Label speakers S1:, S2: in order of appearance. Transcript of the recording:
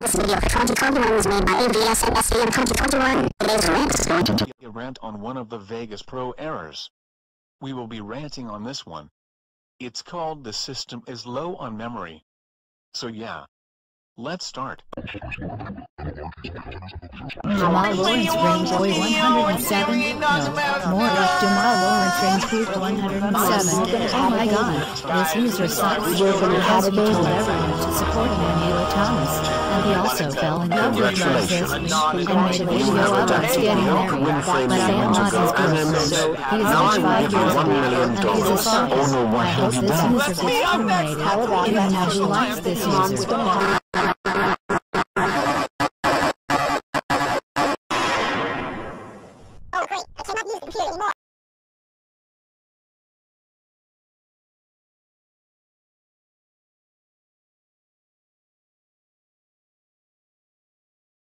S1: This video for 2021 was made by AVS and in 2021. Today's rant is going to be
S2: a rant on one of the Vegas Pro errors. We will be ranting on this one. It's called the system is low on memory. So yeah. Let's start.
S3: Jamal Lawrence range boy 107. No, more if Jamal Lawrence range group 107. Oh my god, this user sucks. He has he told everyone to support Mila Thomas and he also fell in love with Moses. And made a video of us getting married. But I am not his girlfriend. He is only five years old, and is a scientist. I hope this user gets terminated, even though she likes this user. Oh great, I cannot use the computer anymore.